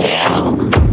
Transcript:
Yeah.